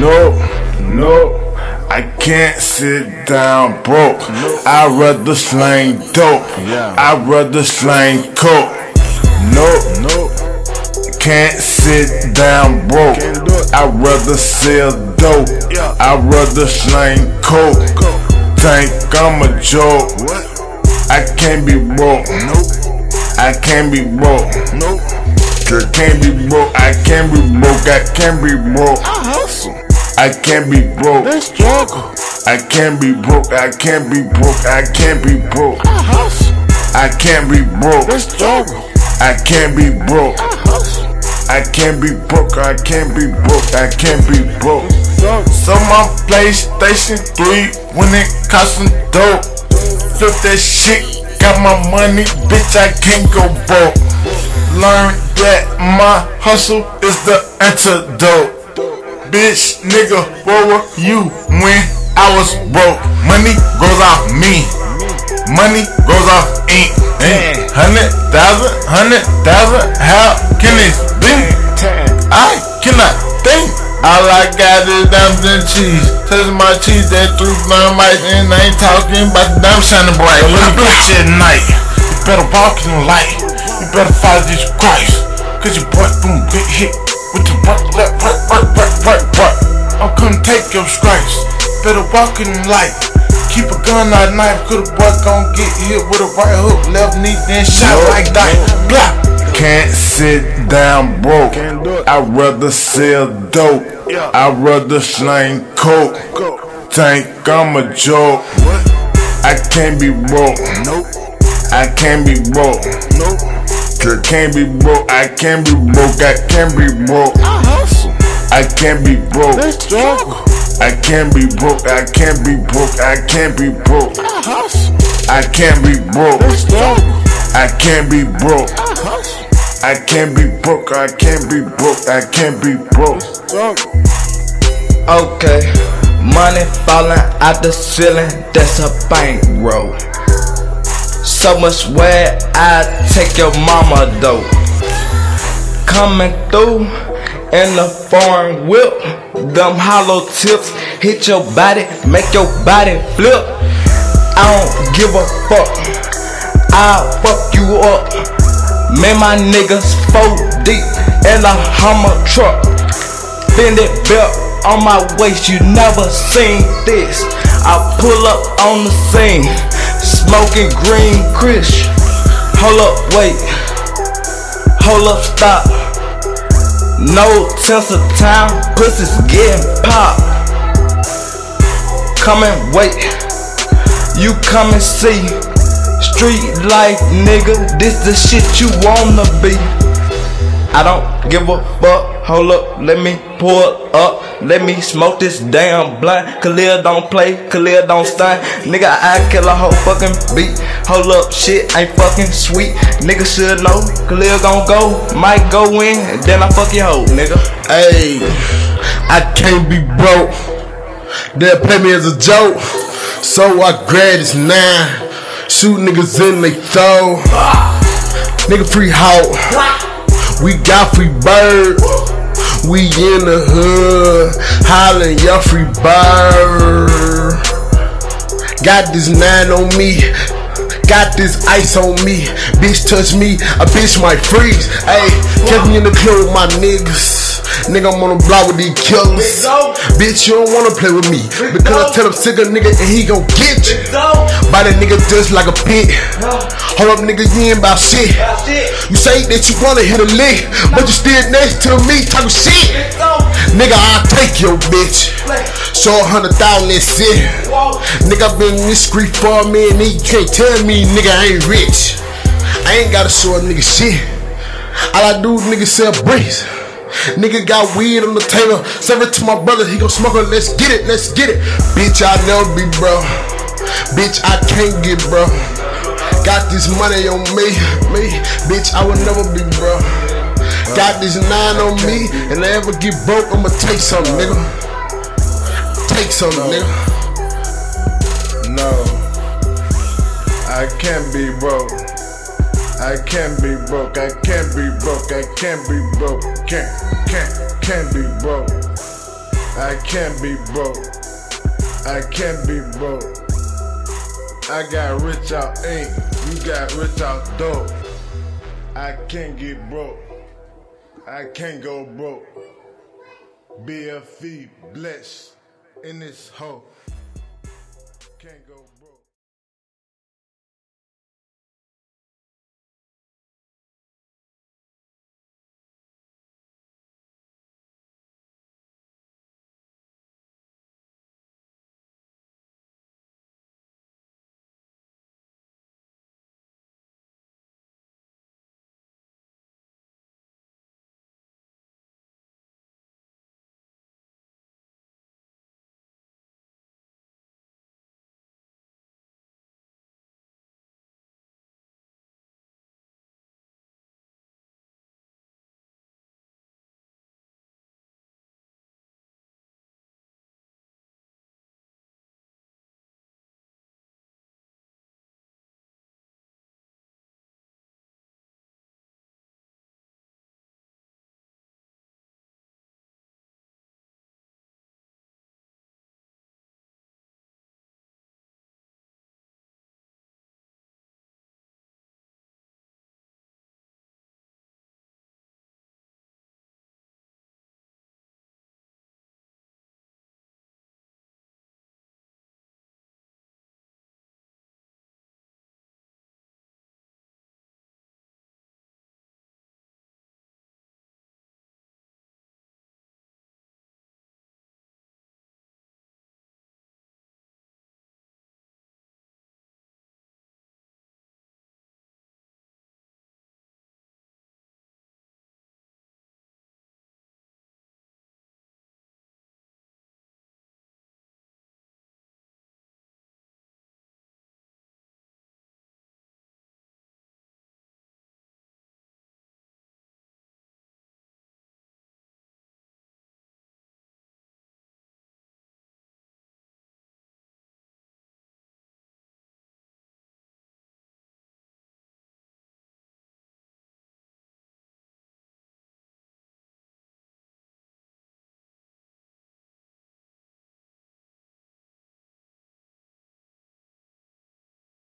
No, no, I can't sit down broke. I'd rather slang dope. I'd rather slang coke. No, no, can't sit down broke. I'd rather sell dope. I'd rather slang coke. Think I'm a joke. I can't be broke. Nope, I can't be broke. Can't be broke. I can't be broke. I can't be broke. I can't be broke. Let's struggle. I can't be broke. I can't be broke. I can't be broke. I hustle. I can't be broke. Let's struggle. I can't be broke. I hustle. I can't be broke. I can't be broke. I can't be broke. So my PlayStation 3 when it cost some dope. Flip that shit, got my money, bitch. I can't go broke. Learn that my hustle is the antidote. Bitch, nigga, where were you when I was broke? Money goes off me. Money goes off ink. ink. Hundred thousand, hundred thousand. How can this be? I cannot think. All I got is diamonds and cheese. Touch my cheese, that through blind mice, and I ain't talking about the damn shining bright. Let me bitch at night. You better walk in the light. You better follow Jesus Christ. Cause your boy boom get hit with the right, left, right, right. I'm gonna take your stripes. Better walk in the light. Keep a gun, not a knife. Cause the boy gon' get hit with a right hook, left knee, then shot like that. Blah. Can't sit down broke. Can't do it. I'd rather sell dope. I'd rather slang coke. Go. Think I'm a joke. I can't be broke. Nope. I can't be broke. Nope. Can't be broke. I can't be broke. I can't be broke. Ah. I can't be broke. Let's struggle. I can't be broke. I can't be broke. I can't be broke. I hustle. I can't be broke. Let's struggle. I can't be broke. I hustle. I can't be broke. I can't be broke. I can't be broke. Okay, money falling out the ceiling, that's a bankroll. So much where I take your mama though. Coming through in the foreign whip, them hollow tips hit your body, make your body flip. I don't give a fuck, I'll fuck you up. Man, my niggas four deep in a Hummer truck. Fendi belt on my waist, you never seen this. I pull up on the scene, smoking green Kush. Hold up, wait, hold up, stop. No sense of time, pussy's getting popped. Come and wait, you come and see. Street life, nigga, this the shit you wanna be. I don't give a fuck. Hold up, let me pull up. Let me smoke this damn blunt. Khalil don't play, Khalil don't stun. Nigga, I kill a whole fucking beat. Hold up, shit ain't fucking sweet. Nigga should know. Khalil gon' go, might go in, then I fuck your hoe, nigga. Hey, I can't be broke. They'll play me as a joke. So I grab this nine. Shoot niggas in they throw. Nigga free hawk. We got free bird. We in the hood. Hollin' y'all free bird. Got this nine on me. Got this ice on me. Bitch touch me, a bitch might freeze. Hey, kept me in the club with my niggas. Nigga, I'm on the block with these killers. Bitch, you don't wanna play with me. Because I tell him sick a nigga and he gon' get you. Buy that nigga just like a pit. Hold up, nigga, you ain't about shit. You say that you wanna hit a lick, but you still next to me talking shit. Nigga, I'll take your bitch. Show a hundred thousand and shit. Nigga, I been in this street for a minute, you can't tell me nigga I ain't rich. I ain't gotta show a nigga shit. All I do, nigga, sell bricks. Nigga got weed on the table. Serve it to my brother, he gon' smoke it. Let's get it, let's get it. Bitch, I never be bro. Bitch, I can't get bro. Got this money on me, me. Bitch, I will never be bro. Got this nine on me, and I ever get broke, I'ma take something, nigga. Take something, nigga. No, I can't be broke. I can't be broke. I can't be broke. I can't be broke. Can't, can't, can't be broke. I can't be broke. I can't be broke. I got rich out ink, you got rich out dope. I can't get broke. I can't go broke. BFE blessed in this hoe.